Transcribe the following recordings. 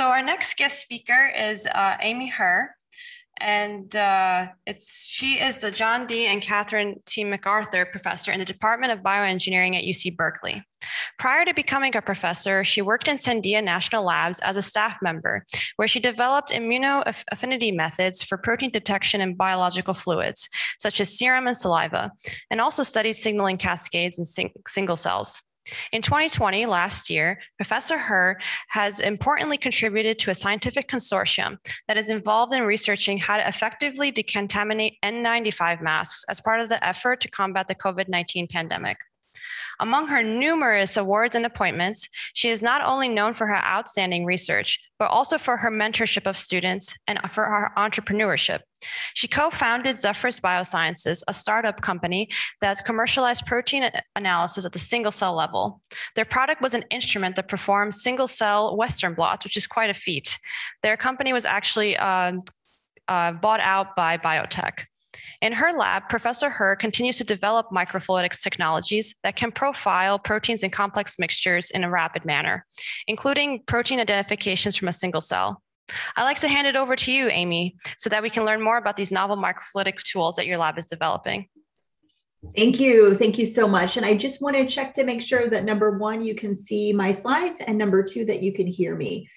So our next guest speaker is uh, Amy Herr, and uh, it's she is the John D. and Catherine T. MacArthur Professor in the Department of Bioengineering at UC Berkeley. Prior to becoming a professor, she worked in Sandia National Labs as a staff member, where she developed immunoaffinity methods for protein detection in biological fluids, such as serum and saliva, and also studied signaling cascades in sing- single cells. In 2020, last year, Professor Herr has importantly contributed to a scientific consortium that is involved in researching how to effectively decontaminate N95 masks as part of the effort to combat the COVID 19 pandemic. Among her numerous awards and appointments, she is not only known for her outstanding research, but also for her mentorship of students and for her entrepreneurship. She co founded Zephyrus Biosciences, a startup company that commercialized protein analysis at the single cell level. Their product was an instrument that performed single cell Western blots, which is quite a feat. Their company was actually uh, uh, bought out by Bio-Techne. In her lab, Professor Herr continues to develop microfluidics technologies that can profile proteins in complex mixtures in a rapid manner, including protein identifications from a single cell. I'd like to hand it over to you, Amy, so that we can learn more about these novel microfluidic tools that your lab is developing. Thank you. Thank you so much. And I just want to check to make sure that number one, you can see my slides, and number two, that you can hear me.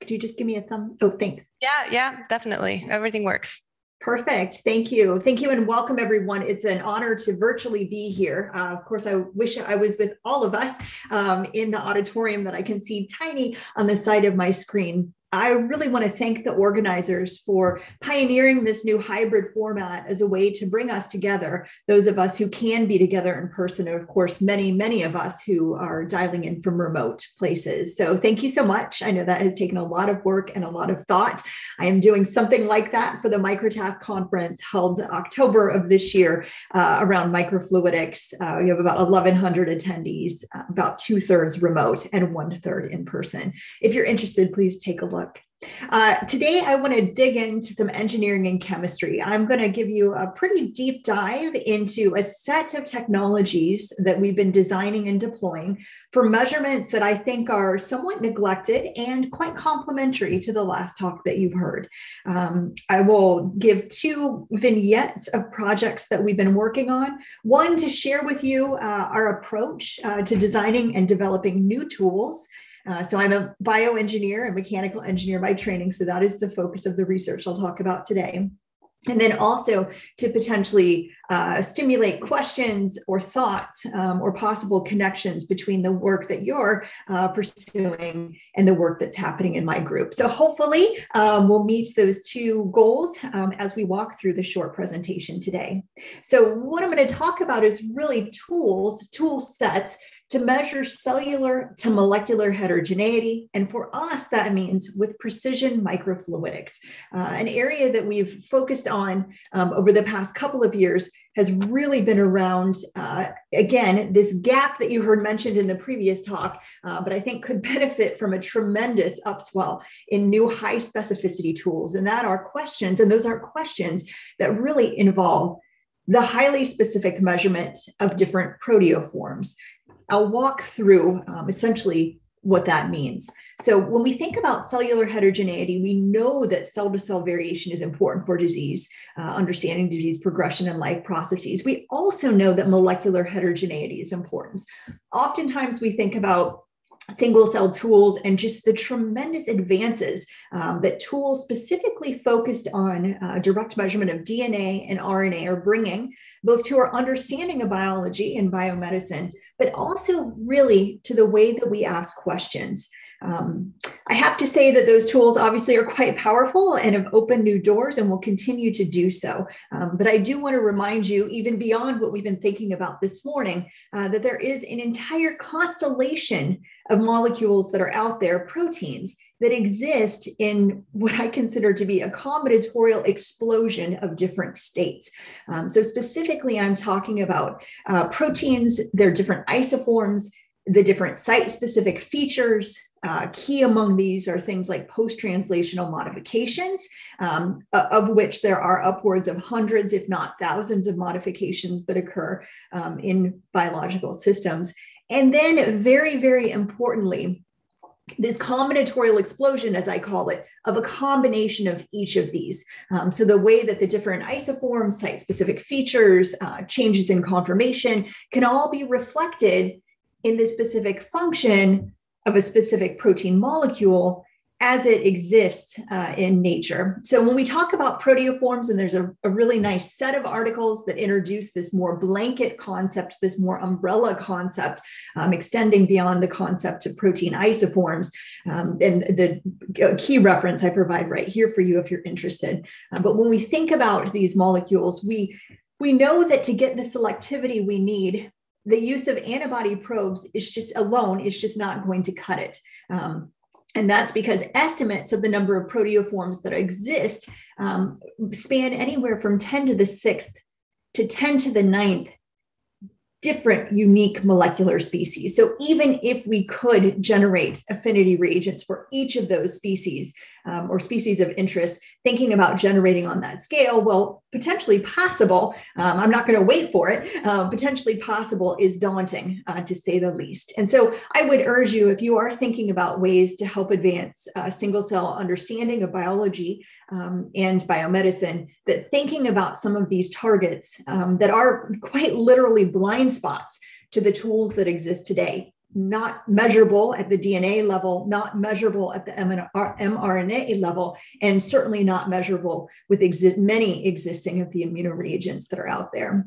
Could you just give me a thumb? Oh, thanks. Yeah, yeah, definitely. Everything works. Perfect. Thank you. Thank you and welcome everyone. It's an honor to virtually be here. Uh, of course, I wish I was with all of us um, in the auditorium that I can see tiny on the side of my screen. I really want to thank the organizers for pioneering this new hybrid format as a way to bring us together, those of us who can be together in person, and of course, many, many of us who are dialing in from remote places. So, thank you so much. I know that has taken a lot of work and a lot of thought. I am doing something like that for the MicroTAS conference held October of this year uh, around microfluidics. Uh, we have about 1,100 attendees, uh, about two thirds remote and one third in person. If you're interested, please take a look Uh, today, I want to dig into some engineering and chemistry. I'm going to give you a pretty deep dive into a set of technologies that we've been designing and deploying for measurements that I think are somewhat neglected and quite complementary to the last talk that you've heard. Um, I will give two vignettes of projects that we've been working on. One to share with you uh, our approach uh, to designing and developing new tools uh, so I'm a bioengineer and mechanical engineer by training. So that is the focus of the research I'll talk about today. And then also to potentially uh, stimulate questions or thoughts um, or possible connections between the work that you're uh, pursuing and the work that's happening in my group. So hopefully um, we'll meet those two goals um, as we walk through the short presentation today. So what I'm going to talk about is really tools, tool sets to measure cellular to molecular heterogeneity. And for us, that means with precision microfluidics, uh, an area that we've focused on um, over the past couple of years has really been around, uh, again, this gap that you heard mentioned in the previous talk, uh, but I think could benefit from a tremendous upswell in new high specificity tools. And that are questions, and those are questions that really involve the highly specific measurement of different proteoforms. I'll walk through um, essentially what that means. So, when we think about cellular heterogeneity, we know that cell to cell variation is important for disease, uh, understanding disease progression and life processes. We also know that molecular heterogeneity is important. Oftentimes, we think about single cell tools and just the tremendous advances um, that tools specifically focused on uh, direct measurement of DNA and RNA are bringing, both to our understanding of biology and biomedicine, but also really to the way that we ask questions. Um, I have to say that those tools obviously are quite powerful and have opened new doors and will continue to do so. Um, but I do want to remind you, even beyond what we've been thinking about this morning, uh, that there is an entire constellation of molecules that are out there, proteins, that exist in what I consider to be a combinatorial explosion of different states. Um, so, specifically, I'm talking about uh, proteins, their different isoforms, the different site specific features, uh, key among these are things like post translational modifications, um, of which there are upwards of hundreds, if not thousands, of modifications that occur um, in biological systems. And then, very, very importantly, this combinatorial explosion, as I call it, of a combination of each of these. Um, so the way that the different isoforms, site-specific features, uh, changes in conformation can all be reflected in the specific function of a specific protein molecule as it exists uh, in nature. So when we talk about proteoforms, and there's a, a, really nice set of articles that introduce this more blanket concept, this more umbrella concept, um, extending beyond the concept of protein isoforms. Um, and the key reference I provide right here for you if you're interested. Uh, but when we think about these molecules, we we know that to get the selectivity we need, the use of antibody probes is just alone is just not going to cut it. Um, and that's because estimates of the number of proteoforms that exist um, span anywhere from 10 to the sixth to 10 to the ninth different unique molecular species. So even if we could generate affinity reagents for each of those species, um, or species of interest, thinking about generating on that scale, well, potentially possible. Um, I'm not going to wait for it. Uh, potentially possible is daunting, uh, to say the least. And so I would urge you, if you are thinking about ways to help advance uh, single cell understanding of biology um, and biomedicine, that thinking about some of these targets um, that are quite literally blind spots to the tools that exist today not measurable at the DNA level, not measurable at the mRNA level, and certainly not measurable with exi- many existing of the immunoreagents that are out there.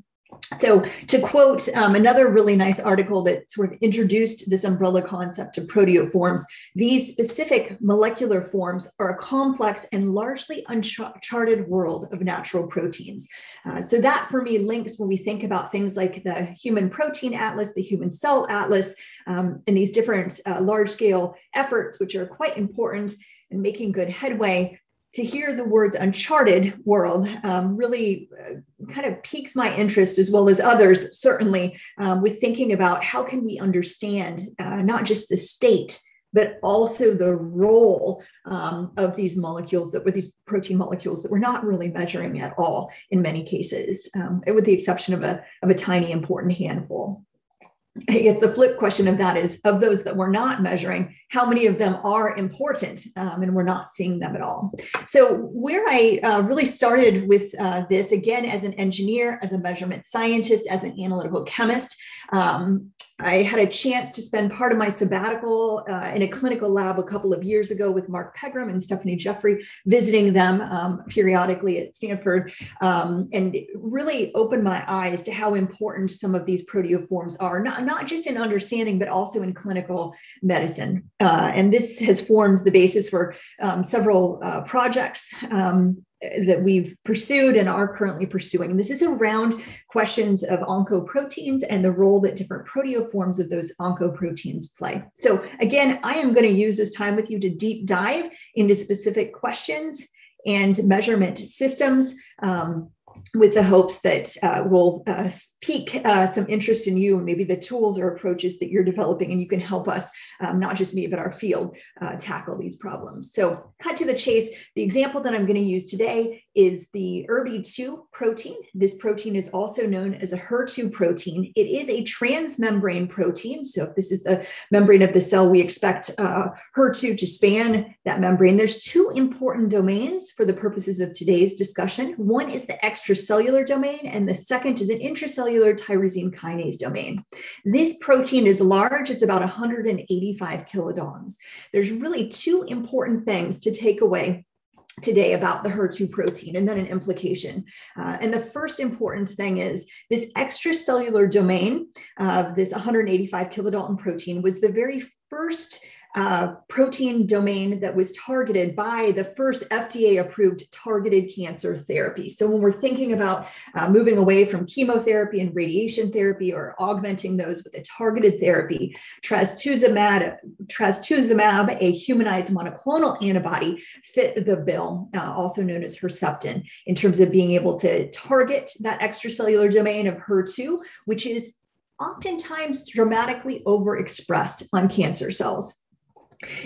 So, to quote um, another really nice article that sort of introduced this umbrella concept of proteoforms, these specific molecular forms are a complex and largely uncharted world of natural proteins. Uh, so, that for me links when we think about things like the Human Protein Atlas, the Human Cell Atlas, um, and these different uh, large scale efforts, which are quite important and making good headway to hear the words uncharted world um, really uh, kind of piques my interest as well as others certainly um, with thinking about how can we understand uh, not just the state but also the role um, of these molecules that were these protein molecules that we're not really measuring at all in many cases um, with the exception of a, of a tiny important handful I guess the flip question of that is of those that we're not measuring, how many of them are important um, and we're not seeing them at all? So, where I uh, really started with uh, this, again, as an engineer, as a measurement scientist, as an analytical chemist, um, I had a chance to spend part of my sabbatical uh, in a clinical lab a couple of years ago with Mark Pegram and Stefanie Jeffrey, visiting them um, periodically at Stanford, um, and really opened my eyes to how important some of these proteoforms are, not, not just in understanding, but also in clinical medicine. Uh, and this has formed the basis for um, several uh, projects um, that we've pursued and are currently pursuing. This is around questions of oncoproteins and the role that different proteoforms of those oncoproteins play. So, again, I am going to use this time with you to deep dive into specific questions and measurement systems. Um, with the hopes that uh, will uh, pique uh, some interest in you and maybe the tools or approaches that you're developing, and you can help us, um, not just me, but our field, uh, tackle these problems. So, cut to the chase. The example that I'm going to use today is the ERBB2 protein. This protein is also known as a HER2 protein. It is a transmembrane protein. So, if this is the membrane of the cell, we expect uh, HER2 to span that membrane. There's two important domains for the purposes of today's discussion. One is the extracellular domain, and the second is an intracellular tyrosine kinase domain. This protein is large, it's about 185 kilodaltons. There's really two important things to take away today about the HER2 protein and then an implication. Uh, and the first important thing is this extracellular domain of this 185 kilodalton protein was the very first uh, protein domain that was targeted by the first FDA approved targeted cancer therapy. So, when we're thinking about uh, moving away from chemotherapy and radiation therapy or augmenting those with a targeted therapy, trastuzumab, trastuzumab a humanized monoclonal antibody, fit the bill, uh, also known as Herceptin, in terms of being able to target that extracellular domain of HER2, which is oftentimes dramatically overexpressed on cancer cells.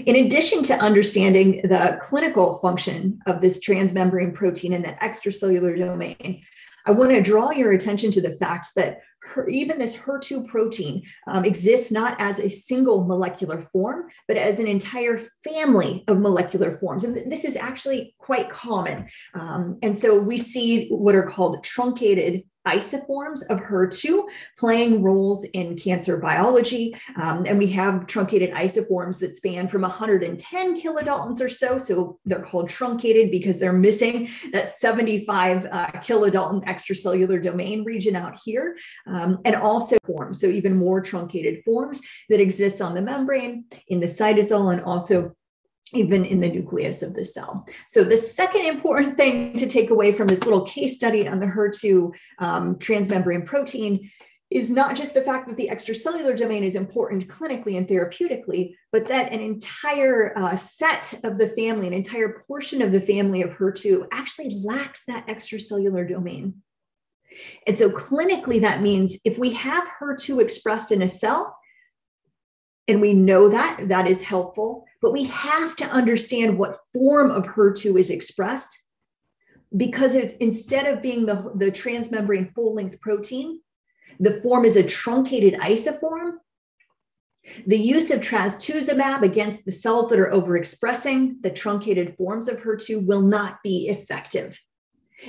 In addition to understanding the clinical function of this transmembrane protein in that extracellular domain, I want to draw your attention to the fact that her, even this HER2 protein um, exists not as a single molecular form, but as an entire family of molecular forms. And th- this is actually quite common. Um, and so we see what are called truncated isoforms of HER2 playing roles in cancer biology. Um, and we have truncated isoforms that span from 110 kilodaltons or so. So they're called truncated because they're missing that 75 uh, kilodalton extracellular domain region out here. Um, and also forms, so even more truncated forms that exist on the membrane, in the cytosol, and also even in the nucleus of the cell. So the second important thing to take away from this little case study on the HER2 um, transmembrane protein is not just the fact that the extracellular domain is important clinically and therapeutically, but that an entire uh, set of the family, an entire portion of the family of HER2 actually lacks that extracellular domain. And so clinically, that means if we have HER2 expressed in a cell, and we know that that is helpful, but we have to understand what form of HER2 is expressed because if, instead of being the, the transmembrane full length protein, the form is a truncated isoform. The use of trastuzumab against the cells that are overexpressing the truncated forms of HER2 will not be effective.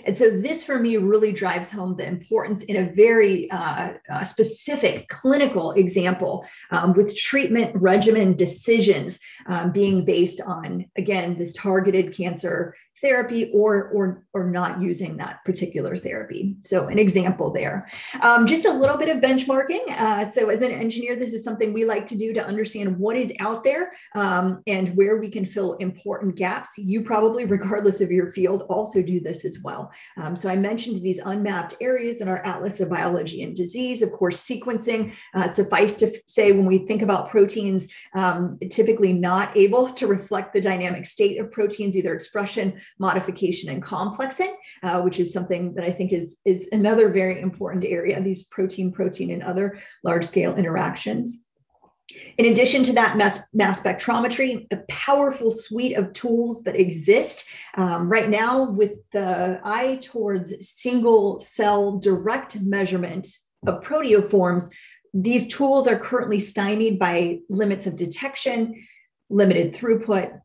And so this for me really drives home the importance in a very uh, uh, specific clinical example um, with treatment regimen decisions um, being based on, again, this targeted cancer therapy or or or not using that particular therapy. So an example there. Um, just a little bit of benchmarking. Uh, so as an engineer this is something we like to do to understand what is out there um, and where we can fill important gaps. You probably regardless of your field also do this as well. Um, so i mentioned these unmapped areas in our atlas of biology and disease. Of course sequencing uh, suffice to say when we think about proteins um, typically not able to reflect the dynamic state of proteins either expression modification and complexing, uh, which is something that I think is, is another very important area, these protein protein and other large scale interactions. In addition to that, mass, mass, spectrometry, a powerful suite of tools that exist um, right now with the eye towards single cell direct measurement of proteoforms. These tools are currently stymied by limits of detection, limited throughput,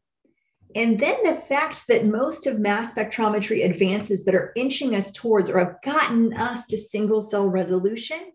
and then the fact that most of mass spectrometry advances that are inching us towards or have gotten us to single cell resolution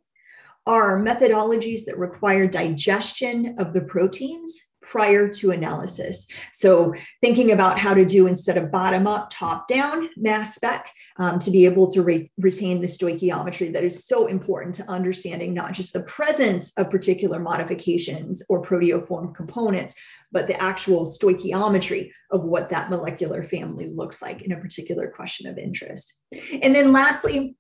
are methodologies that require digestion of the proteins prior to analysis. So, thinking about how to do instead of bottom up, top down mass spec um, to be able to re- retain the stoichiometry that is so important to understanding not just the presence of particular modifications or proteoform components, but the actual stoichiometry of what that molecular family looks like in a particular question of interest. And then lastly,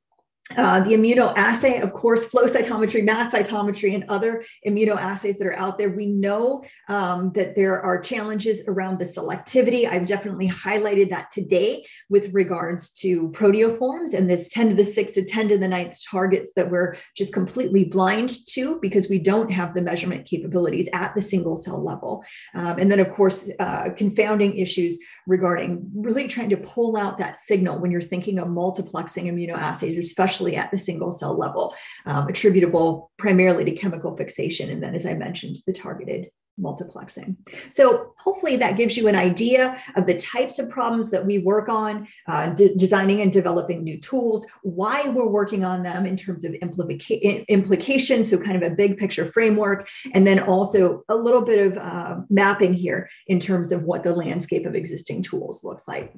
uh, the immunoassay, of course, flow cytometry, mass cytometry, and other immunoassays that are out there. We know um, that there are challenges around the selectivity. I've definitely highlighted that today with regards to proteoforms and this 10 to the 6 to 10 to the 9th targets that we're just completely blind to because we don't have the measurement capabilities at the single cell level. Um, and then, of course, uh, confounding issues regarding really trying to pull out that signal when you're thinking of multiplexing immunoassays, especially at the single cell level, um, attributable primarily to chemical fixation. And then, as I mentioned, the targeted multiplexing. So hopefully that gives you an idea of the types of problems that we work on, uh, de- designing and developing new tools, why we're working on them in terms of implica- implications, so kind of a big picture framework, and then also a little bit of uh, mapping here in terms of what the landscape of existing tools looks like.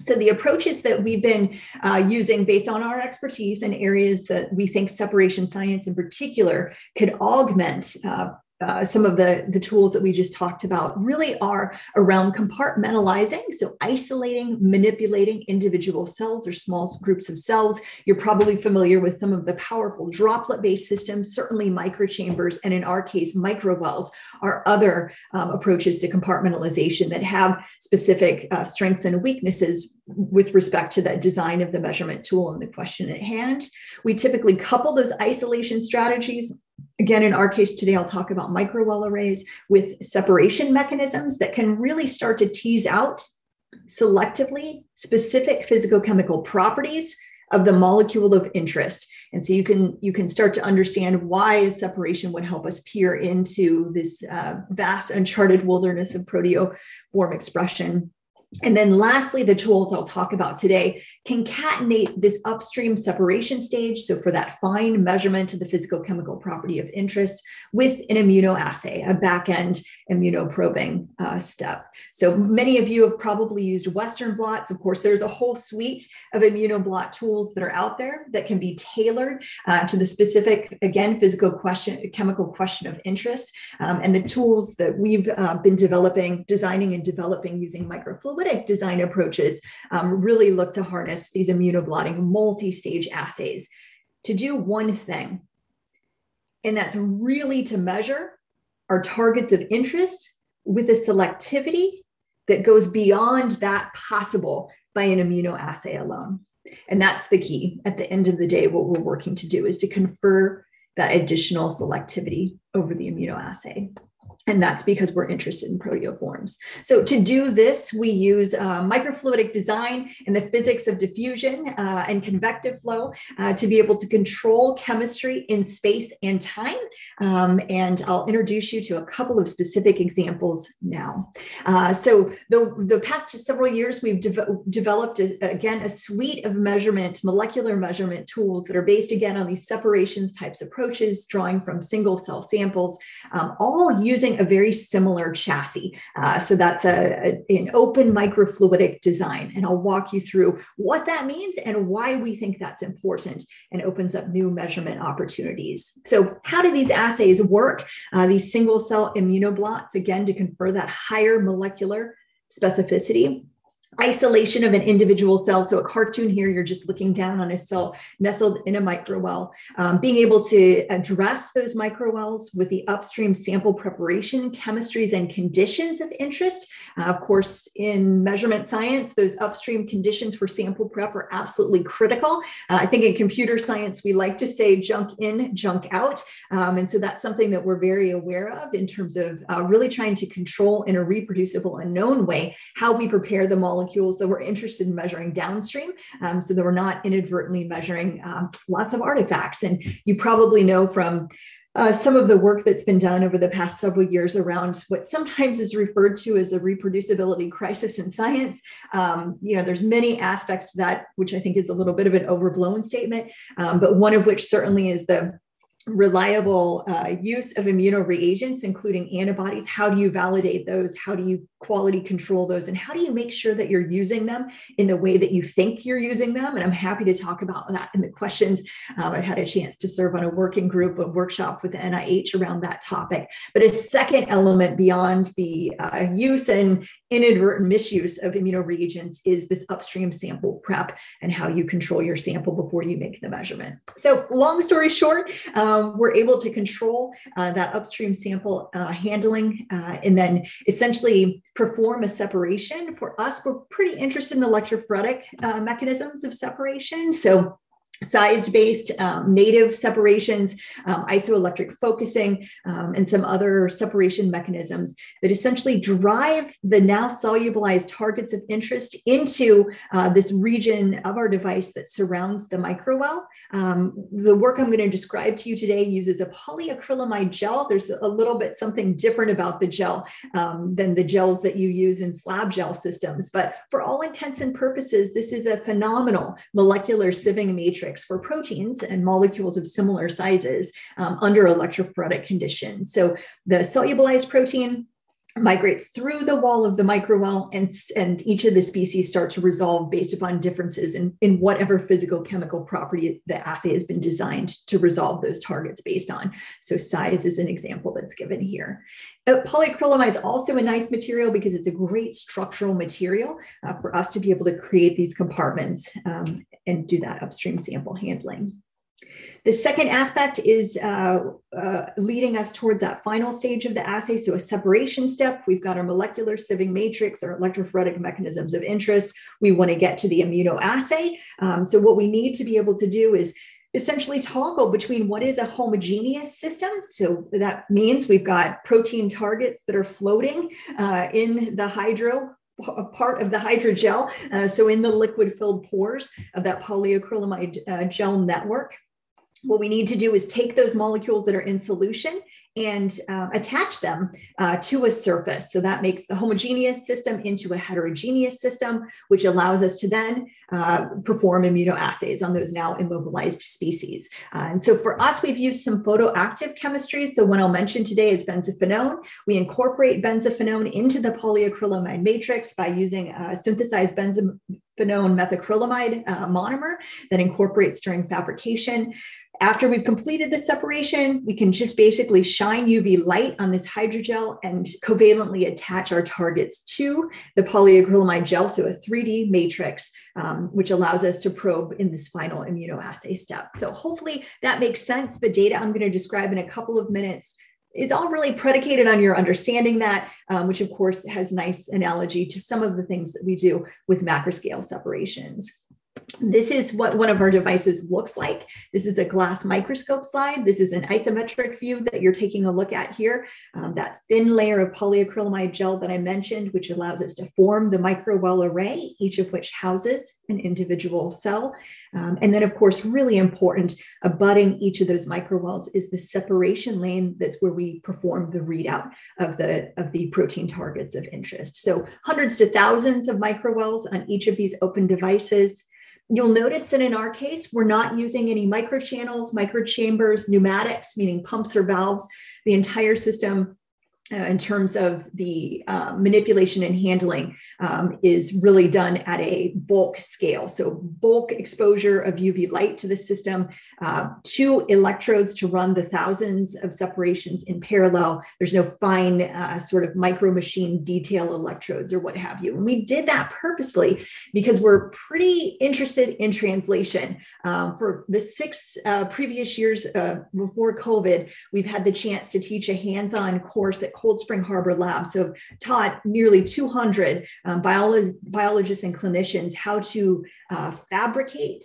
So, the approaches that we've been uh, using based on our expertise in areas that we think separation science in particular could augment uh, uh, some of the, the tools that we just talked about really are around compartmentalizing. So, isolating, manipulating individual cells or small groups of cells. You're probably familiar with some of the powerful droplet based systems, certainly microchambers, and in our case, microwells are other um, approaches to compartmentalization that have specific uh, strengths and weaknesses with respect to that design of the measurement tool and the question at hand. We typically couple those isolation strategies Again, in our case today, I'll talk about microwell arrays with separation mechanisms that can really start to tease out selectively specific physicochemical properties of the molecule of interest. And so you can you can start to understand why separation would help us peer into this uh, vast uncharted wilderness of proteoform expression and then lastly, the tools I'll talk about today concatenate this upstream separation stage. So for that fine measurement of the physical chemical property of interest with an immunoassay, a back-end immunoprobing uh, step. So many of you have probably used Western blots. Of course, there's a whole suite of immunoblot tools that are out there that can be tailored uh, to the specific, again, physical question, chemical question of interest. Um, and the tools that we've uh, been developing, designing and developing using microfluidics analytic design approaches um, really look to harness these immunoblotting multi-stage assays to do one thing. And that's really to measure our targets of interest with a selectivity that goes beyond that possible by an immunoassay alone. And that's the key. At the end of the day, what we're working to do is to confer that additional selectivity over the immunoassay. And that's because we're interested in proteoforms. So to do this, we use uh, microfluidic design and the physics of diffusion uh, and convective flow uh, to be able to control chemistry in space and time. Um, and I'll introduce you to a couple of specific examples now. Uh, so the, the past several years, we've de developed, a, again, a suite of measurement, molecular measurement tools that are based, again, on these separations types approaches, drawing from single cell samples, um, all using using a very similar chassis. Uh, so that's a, a, an open microfluidic design. And I'll walk you through what that means and why we think that's important and opens up new measurement opportunities. So how do these assays work? Uh, these single cell immunoblots, again, to confer that higher molecular specificity isolation of an individual cell. So a cartoon here, you're just looking down on a cell nestled in a microwell. Um, being able to address those microwells with the upstream sample preparation, chemistries, and conditions of interest. Uh, of course, in measurement science, those upstream conditions for sample prep are absolutely critical. Uh, I think in computer science, we like to say junk in, junk out. Um, and so that's something that we're very aware of in terms of uh, really trying to control in a reproducible and known way how we prepare the molecule molecules that we're interested in measuring downstream um, so that we're not inadvertently measuring um, lots of artifacts. And you probably know from uh, some of the work that's been done over the past several years around what sometimes is referred to as a reproducibility crisis in science. Um, you know, there's many aspects to that, which I think is a little bit of an overblown statement, um, but one of which certainly is the reliable uh, use of immunoreagents, including antibodies. How do you validate those? How do you quality control those? And how do you make sure that you're using them in the way that you think you're using them? And I'm happy to talk about that in the questions. Um, I've had a chance to serve on a working group, a workshop with the NIH around that topic. But a second element beyond the uh, use and inadvertent misuse of immunoreagents is this upstream sample prep and how you control your sample before you make the measurement. So long story short, um, we're able to control uh, that upstream sample uh, handling uh, and then essentially perform a separation. For us, we're pretty interested in electrophoretic uh, mechanisms of separation. So size based um, native separations, um, isoelectric focusing, um, and some other separation mechanisms that essentially drive the now solubilized targets of interest into uh, this region of our device that surrounds the microwell. Um, the work I'm going to describe to you today uses a polyacrylamide gel. There's a little bit something different about the gel um, than the gels that you use in slab gel systems. But for all intents and purposes, this is a phenomenal molecular sieving matrix for proteins and molecules of similar sizes um, under electrophoretic conditions. So the solubilized protein migrates through the wall of the microwell and, and each of the species start to resolve based upon differences in, in whatever physical chemical property the assay has been designed to resolve those targets based on. So size is an example that's given here. Uh, polyacrylamide is also a nice material because it's a great structural material uh, for us to be able to create these compartments um, and do that upstream sample handling. The second aspect is uh, uh, leading us towards that final stage of the assay. So a separation step, we've got our molecular sieving matrix, our electrophoretic mechanisms of interest. We want to get to the immunoassay. Um, so what we need to be able to do is essentially toggle between what is a homogeneous system. So that means we've got protein targets that are floating uh, in the hydro part of the hydrogel. Uh, so in the liquid filled pores of that polyacrylamide uh, gel network, what we need to do is take those molecules that are in solution and uh, attach them uh, to a surface. So that makes the homogeneous system into a heterogeneous system, which allows us to then uh, perform immunoassays on those now immobilized species. Uh, and so for us, we've used some photoactive chemistries. The one I'll mention today is benzophenone. We incorporate benzophenone into the polyacrylamide matrix by using a synthesized benzophenone methacrylamide uh, monomer that incorporates during fabrication. After we've completed the separation, we can just basically shine UV light on this hydrogel and covalently attach our targets to the polyacrylamide gel, so a 3D matrix, um, which allows us to probe in this final immunoassay step. So hopefully that makes sense. The data I'm going to describe in a couple of minutes is all really predicated on your understanding that, um, which of course has nice analogy to some of the things that we do with macroscale separations. This is what one of our devices looks like. This is a glass microscope slide. This is an isometric view that you're taking a look at here. Um, that thin layer of polyacrylamide gel that I mentioned, which allows us to form the microwell array, each of which houses an individual cell. Um, and then of course, really important, abutting each of those microwells is the separation lane. That's where we perform the readout of the, of the protein targets of interest. So hundreds to thousands of microwells on each of these open devices. You'll notice that in our case, we're not using any microchannels, microchambers, pneumatics, meaning pumps or valves. The entire system uh, in terms of the uh, manipulation and handling um, is really done at a bulk scale. So, bulk exposure of UV light to the system, uh, two electrodes to run the thousands of separations in parallel. There's no fine uh, sort of micro machine detail electrodes or what have you. And we did that purposefully because we're pretty interested in translation. Um, for the six uh, previous years uh, before COVID, we've had the chance to teach a hands on course at Cold Spring Harbor Lab. So I've taught nearly 200 um, biolo- biologists and clinicians how to uh, fabricate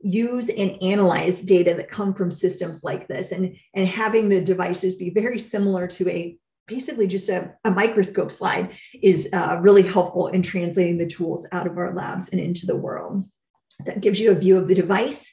use and analyze data that come from systems like this and, and having the devices be very similar to a basically just a, a microscope slide is uh, really helpful in translating the tools out of our labs and into the world. So that gives you a view of the device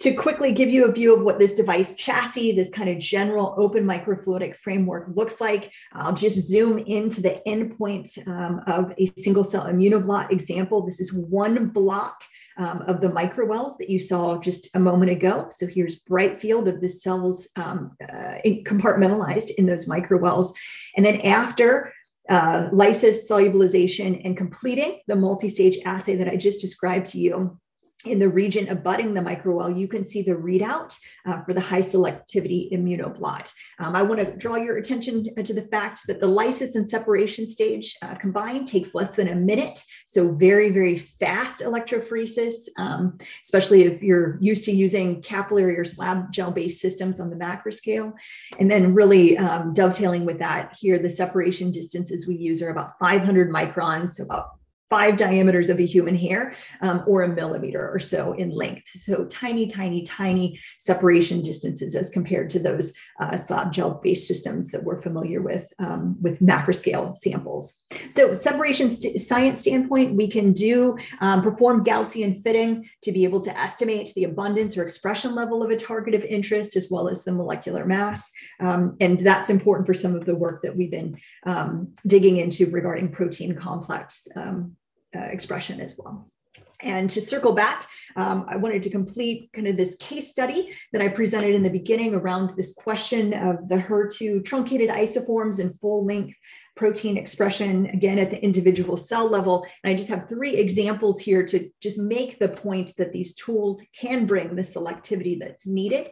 to quickly give you a view of what this device chassis, this kind of general open microfluidic framework looks like, I'll just zoom into the endpoint um, of a single cell immunoblot example. This is one block um, of the microwells that you saw just a moment ago. So here's bright field of the cells um, uh, compartmentalized in those microwells. And then after uh, lysis, solubilization, and completing the multi-stage assay that I just described to you, in the region abutting the microwell, you can see the readout uh, for the high selectivity immunoblot. Um, I want to draw your attention to the fact that the lysis and separation stage uh, combined takes less than a minute. So very, very fast electrophoresis, um, especially if you're used to using capillary or slab gel-based systems on the macro scale. And then really um, dovetailing with that here, the separation distances we use are about 500 microns, so about five diameters of a human hair um, or a millimeter or so in length. So tiny, tiny, tiny separation distances as compared to those uh, slab gel based systems that we're familiar with um, with macroscale samples. So separation st- science standpoint, we can do um, perform Gaussian fitting to be able to estimate the abundance or expression level of a target of interest as well as the molecular mass. Um, and that's important for some of the work that we've been um, digging into regarding protein complex um, uh, expression as well. And to circle back, um, I wanted to complete kind of this case study that I presented in the beginning around this question of the HER2 truncated isoforms and full length protein expression, again, at the individual cell level. And I just have three examples here to just make the point that these tools can bring the selectivity that's needed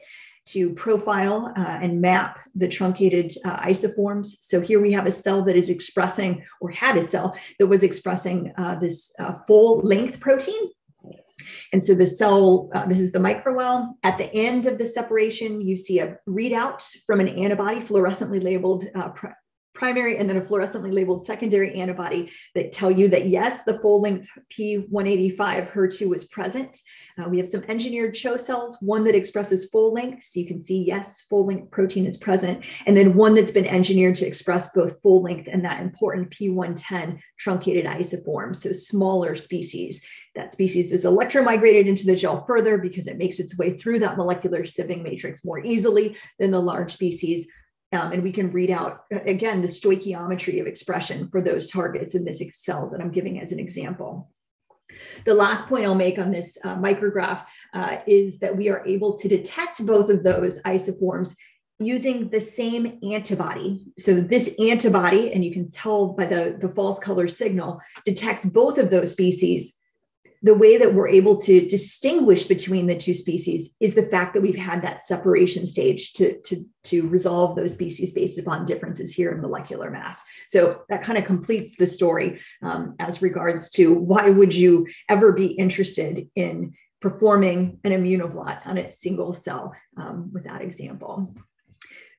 to profile uh, and map the truncated uh, isoforms. So here we have a cell that is expressing, or had a cell that was expressing uh, this uh, full length protein. And so the cell, uh, this is the microwell. At the end of the separation, you see a readout from an antibody, fluorescently labeled uh, primary and then a fluorescently labeled secondary antibody that tell you that yes, the full length P185 HER2 was present. Uh, we have some engineered CHO cells, one that expresses full length. So you can see, yes, full length protein is present. And then one that's been engineered to express both full length and that important P110 truncated isoform, so smaller species. That species is electromigrated into the gel further because it makes its way through that molecular sieving matrix more easily than the large species. Um, and we can read out, again, the stoichiometry of expression for those targets in this cell that I'm giving as an example. The last point I'll make on this uh, micrograph uh, is that we are able to detect both of those isoforms using the same antibody. So this antibody, and you can tell by the, the false color signal, detects both of those species the way that we're able to distinguish between the two species is the fact that we've had that separation stage to, to, to resolve those species based upon differences here in molecular mass. So that kind of completes the story um, as regards to why would you ever be interested in performing an immunoblot on a single cell um, with that example.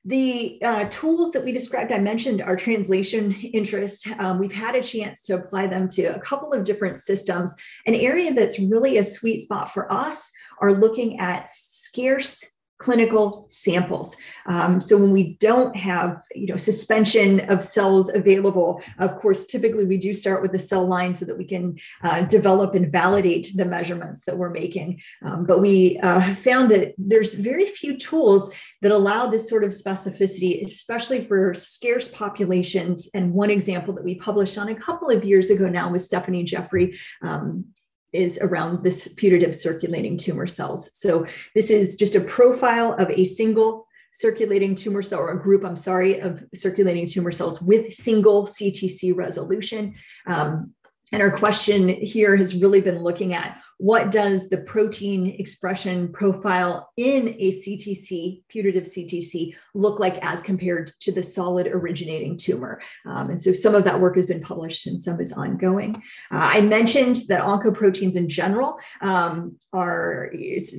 The uh, tools that we described, I mentioned our translation interest. Um, we've had a chance to apply them to a couple of different systems. An area that's really a sweet spot for us are looking at scarce clinical samples. Um, so when we don't have, you know, suspension of cells available, of course, typically we do start with the cell line so that we can uh, develop and validate the measurements that we're making. Um, but we uh, found that there's very few tools that allow this sort of specificity, especially for scarce populations. And one example that we published on a couple of years ago now with Stefanie Jeffrey um, is around this putative circulating tumor cells. So this is just a profile of a single circulating tumor cell or a group, I'm sorry, of circulating tumor cells with single CTC resolution. Um, and our question here has really been looking at what does the protein expression profile in a CTC, putative CTC, look like as compared to the solid originating tumor? Um, and so some of that work has been published and some is ongoing. Uh, I mentioned that oncoproteins in general um, are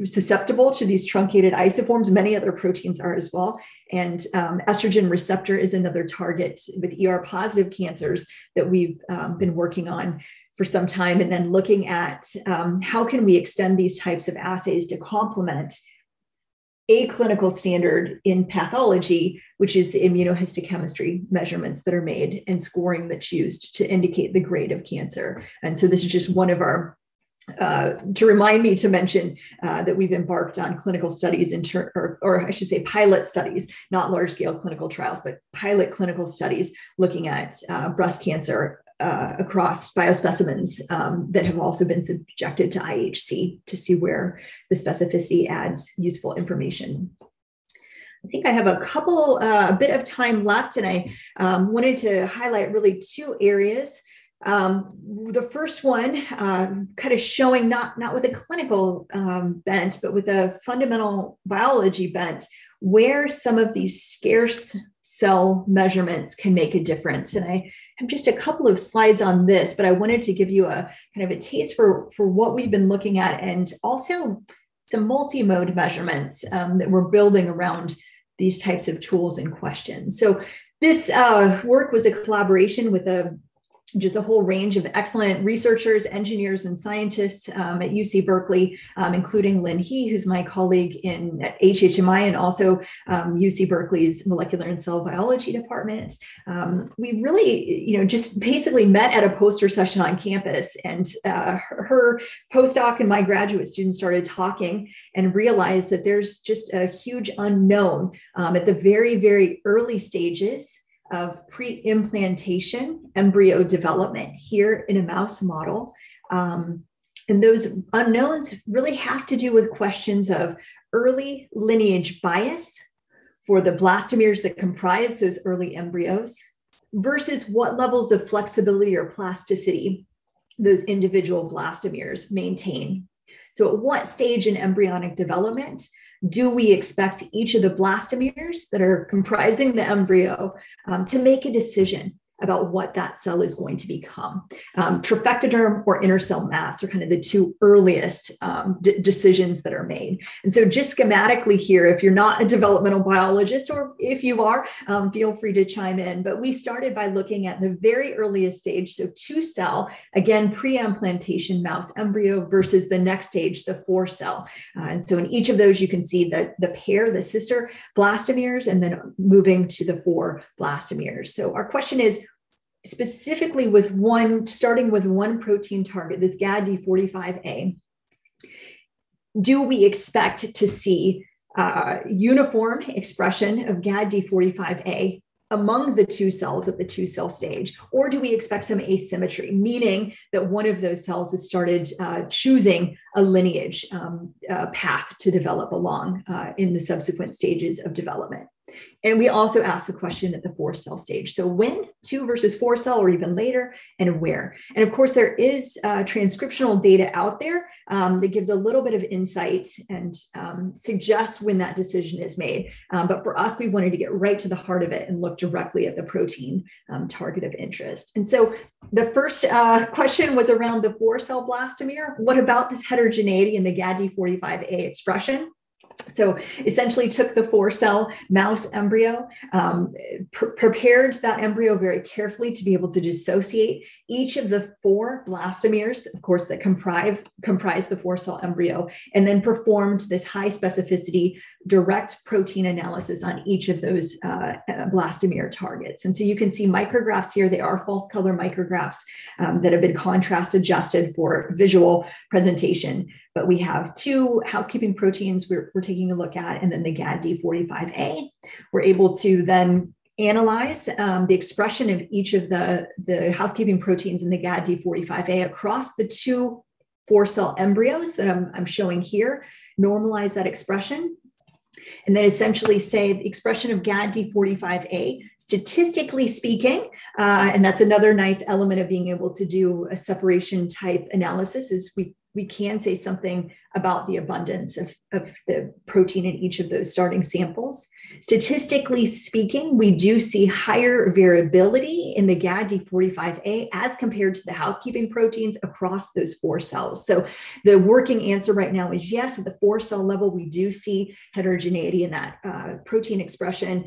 susceptible to these truncated isoforms. Many other proteins are as well. And um, estrogen receptor is another target with ER positive cancers that we've um, been working on for some time and then looking at um, how can we extend these types of assays to complement a clinical standard in pathology, which is the immunohistochemistry measurements that are made and scoring that's used to indicate the grade of cancer. And so this is just one of our uh, to remind me to mention uh, that we've embarked on clinical studies in ter- or, or, I should say pilot studies, not large scale clinical trials, but pilot clinical studies looking at uh, breast cancer uh, across biospecimens um, that have also been subjected to IHC to see where the specificity adds useful information. I think I have a couple, uh, a bit of time left, and I um, wanted to highlight really two areas. Um, the first one, uh, kind of showing not not with a clinical um, bent, but with a fundamental biology bent, where some of these scarce cell measurements can make a difference. And I have just a couple of slides on this, but I wanted to give you a kind of a taste for, for what we've been looking at and also some multi-mode measurements um, that we're building around these types of tools and questions. So this uh, work was a collaboration with a just a whole range of excellent researchers, engineers, and scientists um, at UC Berkeley, um, including Lin He, who's my colleague in HHMI and also um, UC Berkeley's molecular and cell biology department. Um, we really, you know, just basically met at a poster session on campus, and uh, her postdoc and my graduate students started talking and realized that there's just a huge unknown um, at the very, very early stages of pre-implantation embryo development here in a mouse model. Um, and those unknowns really have to do with questions of early lineage bias for the blastomeres that comprise those early embryos versus what levels of flexibility or plasticity those individual blastomeres maintain. So, at what stage in embryonic development do we expect each of the blastomeres that are comprising the embryo um, to make a decision about what that cell is going to become. Um, or inner cell mass are kind of the two earliest um, d- decisions that are made. And so, just schematically here, if you're not a developmental biologist, or if you are, um, feel free to chime in. But we started by looking at the very earliest stage, so two cell, again, pre implantation mouse embryo versus the next stage, the four cell. Uh, and so, in each of those, you can see the, the pair, the sister blastomeres, and then moving to the four blastomeres. So, our question is specifically with one, starting with one protein target, this Gadd45a, do we expect to see uh, uniform expression of Gadd45a among the two cells at the two cell stage? Or do we expect some asymmetry, meaning that one of those cells has started uh, choosing a lineage um, uh, path to develop along uh, in the subsequent stages of development? And we also ask the question at the four cell stage. So when, two versus four cell, or even later, and where. And of course, there is uh, transcriptional data out there um, that gives a little bit of insight and um, suggests when that decision is made. Um, but for us, we wanted to get right to the heart of it and look directly at the protein um, target of interest. And so the first uh, question was around the four cell blastomere. What about this heterogeneity in the Gadd45a expression? So essentially took the four cell mouse embryo, um, pr- prepared that embryo very carefully to be able to dissociate each of the four blastomeres, of course, that comprise, comprise the four cell embryo, and then performed this high specificity direct protein analysis on each of those uh, uh blastomere targets. And so you can see micrographs here. They are false color micrographs um, that have been contrast adjusted for visual presentation. But we have two housekeeping proteins we're, we're taking a look at, and then the Gadd45a. We're able to then analyze um, the expression of each of the, the housekeeping proteins in the Gadd45a across the two four cell embryos that I'm, I'm showing here, normalize that expression and then essentially say the expression of Gadd45a, statistically speaking, uh, and that's another nice element of being able to do a separation type analysis is we we can say something about the abundance of, of the protein in each of those starting samples. Statistically speaking, we do see higher variability in the Gadd45a as compared to the housekeeping proteins across those four cells. So the working answer right now is yes, at the four cell level, we do see heterogeneity in that uh, protein expression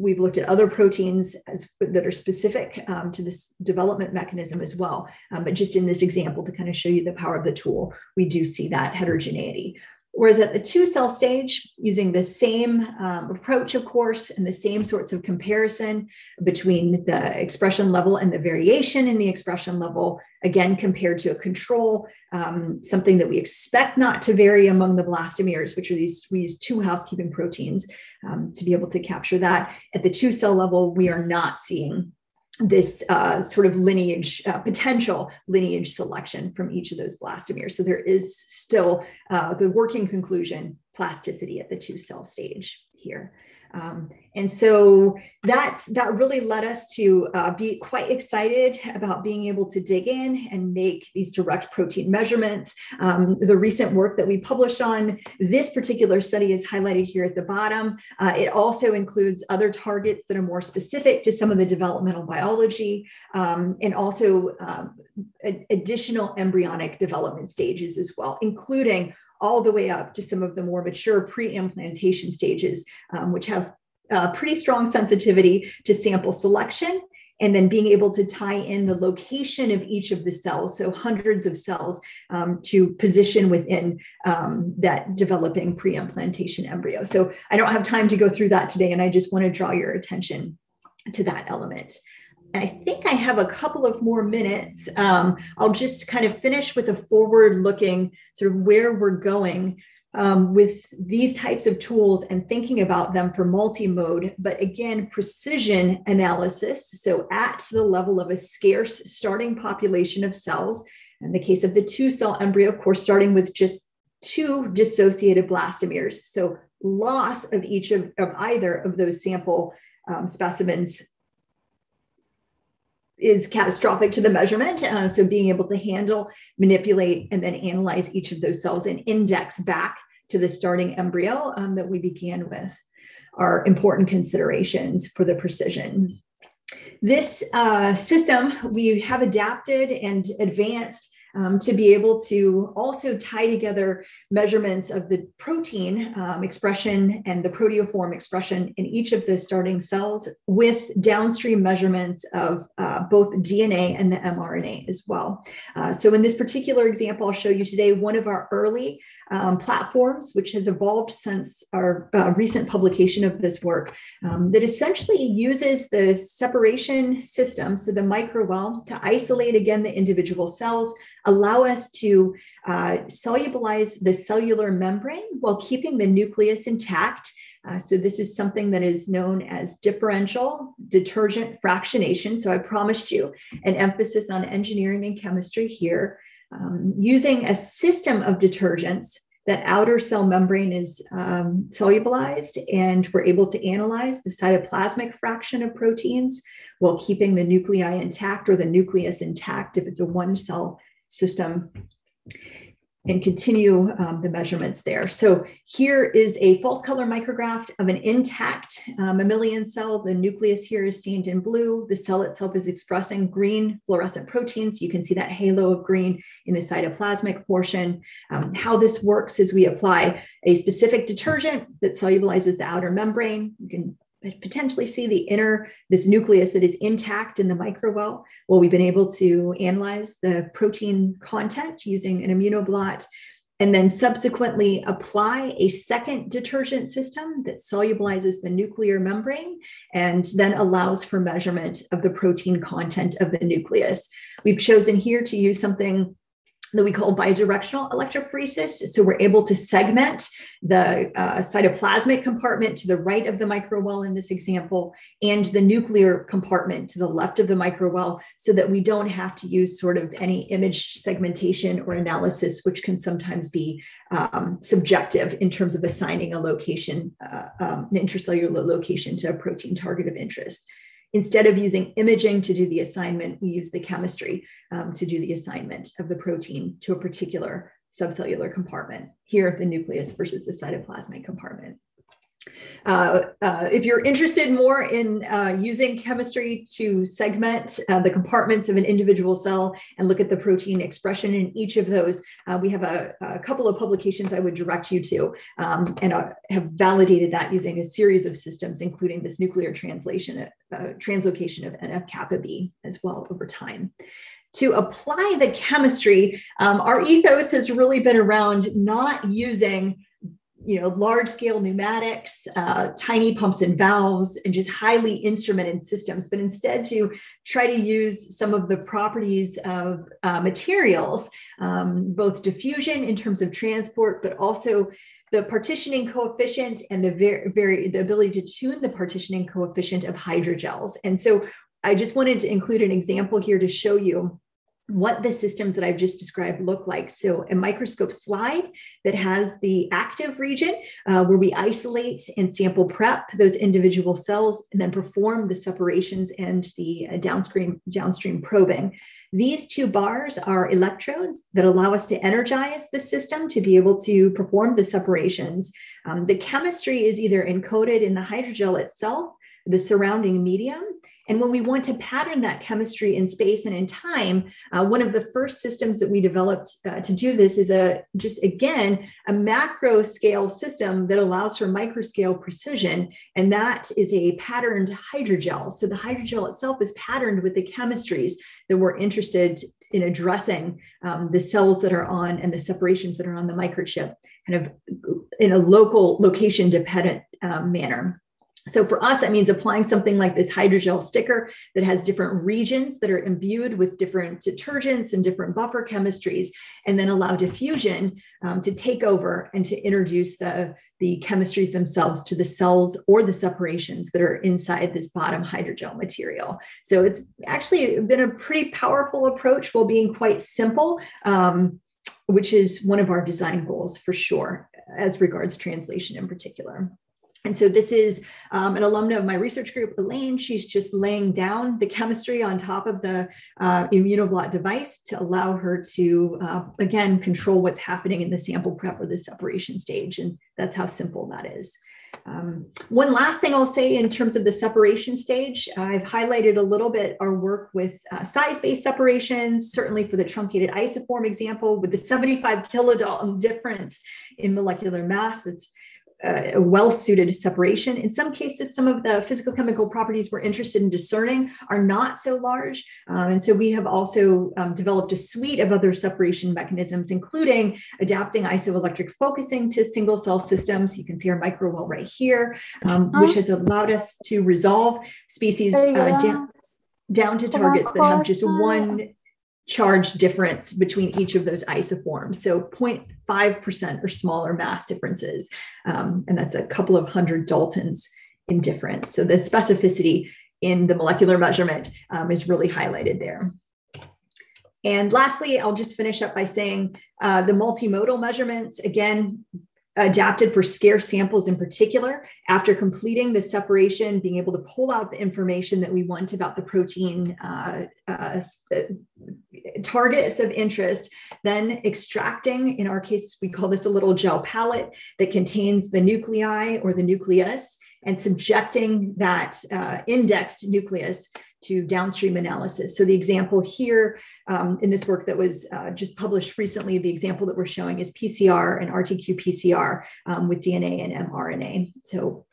we've looked at other proteins as, that are specific um, to this development mechanism as well. Um, but just in this example, to kind of show you the power of the tool, we do see that heterogeneity. Whereas at the two cell stage, using the same um, approach, of course, and the same sorts of comparison between the expression level and the variation in the expression level, again, compared to a control, um, something that we expect not to vary among the blastomeres, which are these, we use two housekeeping proteins um, to be able to capture that. At the two cell level, we are not seeing this uh, sort of lineage, uh, potential lineage selection from each of those blastomeres. So there is still uh, the working conclusion plasticity at the two cell stage here. Um, and so that's that really led us to uh, be quite excited about being able to dig in and make these direct protein measurements. Um, the recent work that we published on this particular study is highlighted here at the bottom. Uh, it also includes other targets that are more specific to some of the developmental biology um, and also um, additional embryonic development stages as well, including all the way up to some of the more mature pre-implantation stages, um, which have uh, pretty strong sensitivity to sample selection and then being able to tie in the location of each of the cells, so hundreds of cells, um, to position within um, that developing pre-implantation embryo. So I don't have time to go through that today, and I just want to draw your attention to that element. I think I have a couple of more minutes. Um, I'll just kind of finish with a forward looking sort of where we're going um, with these types of tools and thinking about them for multi-mode, but again, precision analysis. So at the level of a scarce starting population of cells, in the case of the two cell embryo, of course, starting with just two dissociated blastomeres. So loss of each of, of either of those sample um, specimens is catastrophic to the measurement. Uh, so being able to handle, manipulate, and then analyze each of those cells and index back to the starting embryo um, that we began with are important considerations for the precision. This uh, system we have adapted and advanced um, to be able to also tie together measurements of the protein um, expression and the proteoform expression in each of the starting cells with downstream measurements of uh, both DNA and the mRNA as well. Uh, so in this particular example, I'll show you today one of our early um, platforms, which has evolved since our uh, recent publication of this work, um, that essentially uses the separation system, so the microwell, to isolate again the individual cells, allow us to uh, solubilize the cellular membrane while keeping the nucleus intact. Uh, so this is something that is known as differential detergent fractionation. So I promised you an emphasis on engineering and chemistry here um, using a system of detergents that outer cell membrane is um, solubilized and we're able to analyze the cytoplasmic fraction of proteins while keeping the nuclei intact or the nucleus intact if it's a one cell system and continue um, the measurements there. So here is a false color micrograph of an intact uh, mammalian cell. The nucleus here is stained in blue. The cell itself is expressing green fluorescent proteins. You can see that halo of green in the cytoplasmic portion. Um, how this works is we apply a specific detergent that solubilizes the outer membrane. You can potentially see the inner, this nucleus that is intact in the microwell. Well, we've been able to analyze the protein content using an immunoblot and then subsequently apply a second detergent system that solubilizes the nuclear membrane and then allows for measurement of the protein content of the nucleus. We've chosen here to use something that we call bidirectional electrophoresis. So we're able to segment the uh, cytoplasmic compartment to the right of the microwell in this example, and the nuclear compartment to the left of the microwell, so that we don't have to use sort of any image segmentation or analysis, which can sometimes be um, subjective in terms of assigning a location, uh, um, an intracellular location to a protein target of interest. Instead of using imaging to do the assignment, we use the chemistry um, to do the assignment of the protein to a particular subcellular compartment. Here, the nucleus versus the cytoplasmic compartment. Uh, uh, if you're interested more in uh, using chemistry to segment uh, the compartments of an individual cell and look at the protein expression in each of those, uh, we have a, a, couple of publications I would direct you to um, and uh, have validated that using a series of systems, including this nuclear translation, translocation of NF-kappa B as well over time. To apply the chemistry, um, our ethos has really been around not using you know, large scale pneumatics, uh, tiny pumps and valves, and just highly instrumented systems, but instead to try to use some of the properties of uh, materials, um, both diffusion in terms of transport, but also the partitioning coefficient and the very, very the ability to tune the partitioning coefficient of hydrogels. And so I just wanted to include an example here to show you what the systems that I've just described look like. So, a microscope slide that has the active region uh, where we isolate and sample prep those individual cells and then perform the separations and the uh, downstream, downstream probing. These two bars are electrodes that allow us to energize the system to be able to perform the separations. Um, the chemistry is either encoded in the hydrogel itself, the surrounding medium, and when we want to pattern that chemistry in space and in time, uh, one of the first systems that we developed uh, to do this is a just again a macro scale system that allows for microscale precision, and that is a patterned hydrogel. So the hydrogel itself is patterned with the chemistries that we're interested in addressing um, the cells that are on and the separations that are on the microchip, kind of in a local location dependent um, manner. So for us, that means applying something like this hydrogel sticker that has different regions that are imbued with different detergents and different buffer chemistries, and then allow diffusion um, to take over and to introduce the, the chemistries themselves to the cells or the separations that are inside this bottom hydrogel material. So it's actually been a pretty powerful approach while being quite simple, um, which is one of our design goals for sure, as regards translation in particular. And so this is um, an alumna of my research group, Elaine. She's just laying down the chemistry on top of the uh, immunoblot device to allow her to, uh, again, control what's happening in the sample prep or the separation stage. And that's how simple that is. Um, one last thing I'll say in terms of the separation stage, I've highlighted a little bit our work with uh, size-based separations, certainly for the truncated isoform example with the 75 kilodalton difference in molecular mass that's uh, a well-suited separation. In some cases, some of the physical chemical properties we're interested in discerning are not so large. Um, and so we have also um, developed a suite of other separation mechanisms, including adapting isoelectric focusing to single cell systems. You can see our microwell right here, um, which has allowed us to resolve species uh, down, down to targets that have just one charge difference between each of those isoforms. So 0.5% or smaller mass differences. Um, and that's a couple of hundred Daltons in difference. So the specificity in the molecular measurement um, is really highlighted there. And lastly, I'll just finish up by saying uh, the multimodal measurements, again, adapted for scarce samples in particular. After completing the separation, being able to pull out the information that we want about the protein uh, uh, targets of interest, then extracting, in our case, we call this a little gel pallet that contains the nuclei or the nucleus, and subjecting that uh, indexed nucleus to downstream analysis. So the example here um, in this work that was uh, just published recently, the example that we're showing is PCR and RT-qPCR um, with DNA and mRNA. So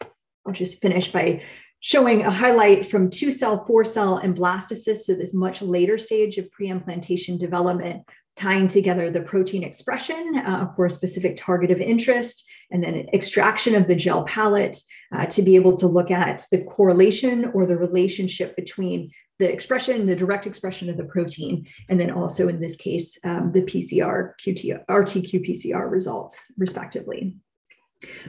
I'll just finish by showing a highlight from two cell, four cell, and blastocyst, so this much later stage of pre-implantation development, tying together the protein expression uh, for a specific target of interest, and then extraction of the gel pallet uh, to be able to look at the correlation or the relationship between the expression, the direct expression of the protein, and then also in this case, um, the PCR, QT, RT-qPCR results, respectively.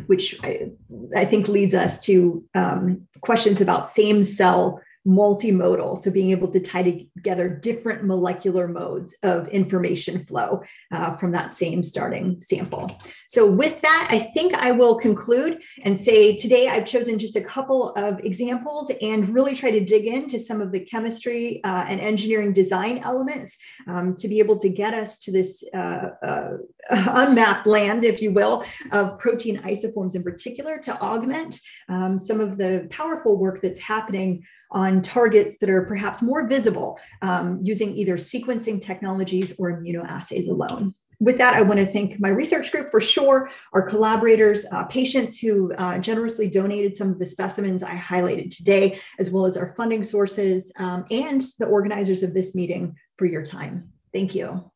Which I, I, think leads us to um, questions about same cell multimodal. So being able to tie together different molecular modes of information flow uh, from that same starting sample. So with that, I think I will conclude and say today I've chosen just a couple of examples and really try to dig into some of the chemistry uh, and engineering design elements um, to be able to get us to this uh, uh unmapped land, if you will, of protein isoforms in particular to augment um, some of the powerful work that's happening on targets that are perhaps more visible um, using either sequencing technologies or immunoassays alone. With that, I want to thank my research group for sure, our collaborators, uh, patients who uh, generously donated some of the specimens I highlighted today, as well as our funding sources um, and the organizers of this meeting for your time. Thank you.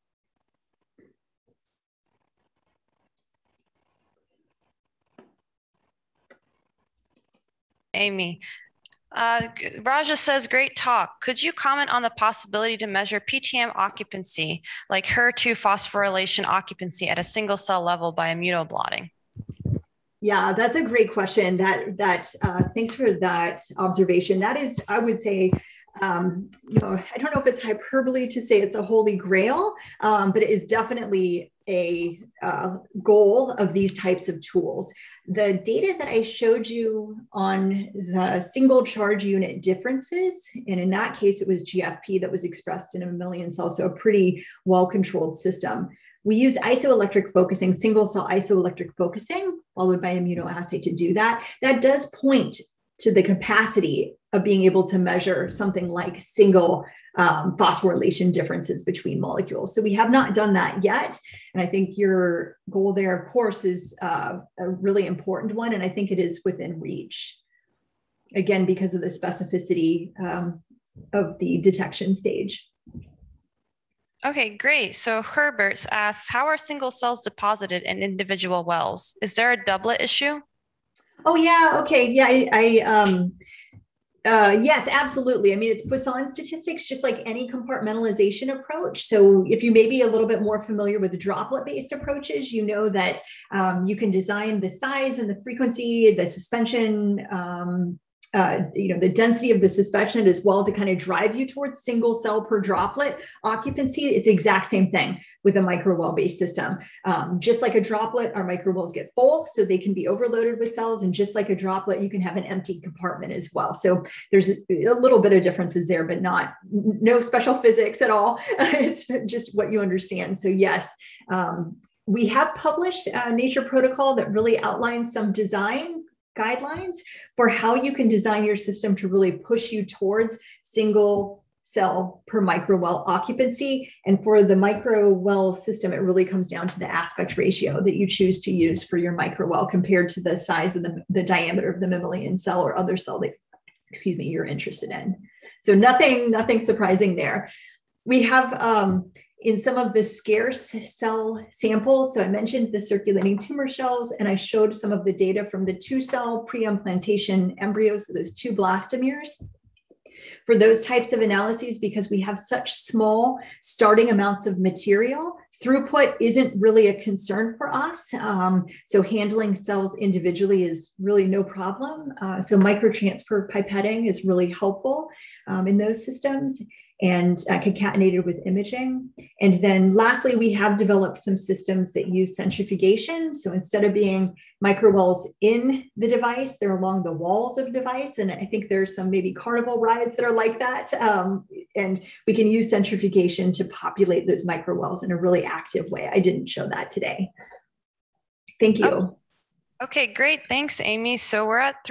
Amy, uh, Raja says, great talk. Could you comment on the possibility to measure PTM occupancy, like HER2 phosphorylation occupancy at a single cell level by immunoblotting? Yeah, that's a great question. That that uh, thanks for that observation. That is, I would say, um, you know, I don't know if it's hyperbole to say it's a holy grail, um, but it is definitely a uh, goal of these types of tools. The data that I showed you on the single charge unit differences, and in that case, it was GFP that was expressed in a mammalian cell, so a pretty well controlled system. We use isoelectric focusing, single cell isoelectric focusing, followed by immunoassay to do that. That does point to the capacity of being able to measure something like single um, phosphorylation differences between molecules. So we have not done that yet. And I think your goal there, of course, is uh, a really important one. And I think it is within reach. Again, because of the specificity um, of the detection stage. Okay, great. So Herbert asks, how are single cells deposited in individual wells? Is there a doublet issue? Oh yeah, okay, yeah. I, I um, uh, yes, absolutely. I mean, it's Poisson statistics, just like any compartmentalization approach. So, if you may be a little bit more familiar with droplet based approaches, you know that um, you can design the size and the frequency, the suspension um, uh, you know, the density of the suspension as well to kind of drive you towards single cell per droplet occupancy. It's exact same thing with a microwell based system. Um, just like a droplet, our microwells get full, so they can be overloaded with cells. And just like a droplet, you can have an empty compartment as well. So there's a little bit of differences there, but not no special physics at all. it's just what you understand. So yes, um, we have published a nature protocol that really outlines some design guidelines for how you can design your system to really push you towards single cell per micro well occupancy. And for the micro well system, it really comes down to the aspect ratio that you choose to use for your micro well compared to the size of the, the diameter of the mammalian cell or other cell that, excuse me, you're interested in. So nothing, nothing surprising there. We have um, in some of the scarce cell samples, so I mentioned the circulating tumor cells, and I showed some of the data from the two cell pre-implantation embryos, so those two blastomeres. For those types of analyses, because we have such small starting amounts of material, throughput isn't really a concern for us. Um, so handling cells individually is really no problem. Uh, so microtransfer pipetting is really helpful um, in those systems and uh, concatenated with imaging. And then lastly, we have developed some systems that use centrifugation. So instead of being microwells in the device, they're along the walls of the device. And I think there's some maybe carnival rides that are like that. Um, and we can use centrifugation to populate those microwells in a really active way. I didn't show that today. Thank you. Okay, great. Thanks, Amy. So we're at three.